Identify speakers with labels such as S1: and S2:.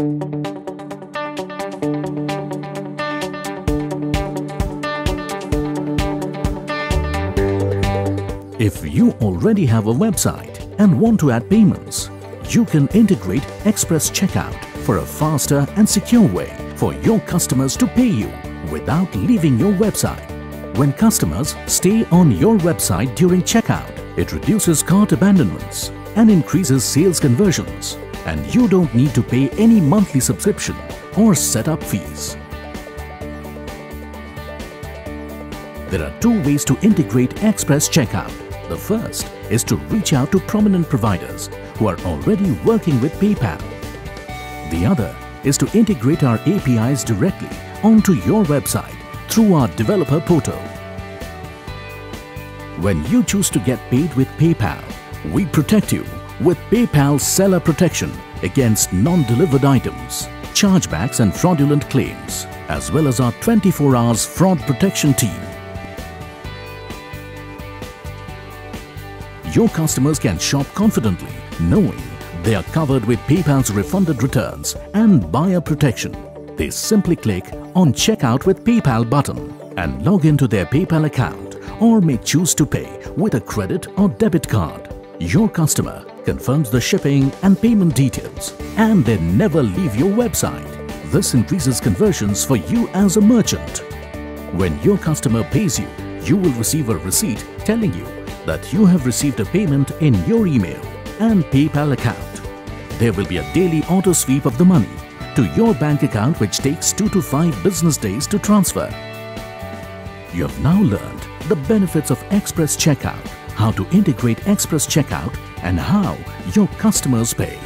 S1: If you already have a website and want to add payments, you can integrate Express Checkout for a faster and secure way for your customers to pay you without leaving your website. When customers stay on your website during checkout, it reduces cart abandonments and increases sales conversions and you don't need to pay any monthly subscription or setup fees. There are two ways to integrate Express Checkout. The first is to reach out to prominent providers who are already working with PayPal. The other is to integrate our APIs directly onto your website through our developer portal. When you choose to get paid with PayPal, we protect you with PayPal Seller Protection against non-delivered items, chargebacks and fraudulent claims, as well as our 24 hours fraud protection team your customers can shop confidently knowing they are covered with PayPal's refunded returns and buyer protection. They simply click on Checkout with PayPal button and log into their PayPal account or may choose to pay with a credit or debit card. Your customer confirms the shipping and payment details and they never leave your website. This increases conversions for you as a merchant. When your customer pays you, you will receive a receipt telling you that you have received a payment in your email and PayPal account. There will be a daily auto sweep of the money to your bank account which takes 2 to 5 business days to transfer. You have now learned the benefits of Express Checkout, how to integrate Express Checkout and how your customers pay.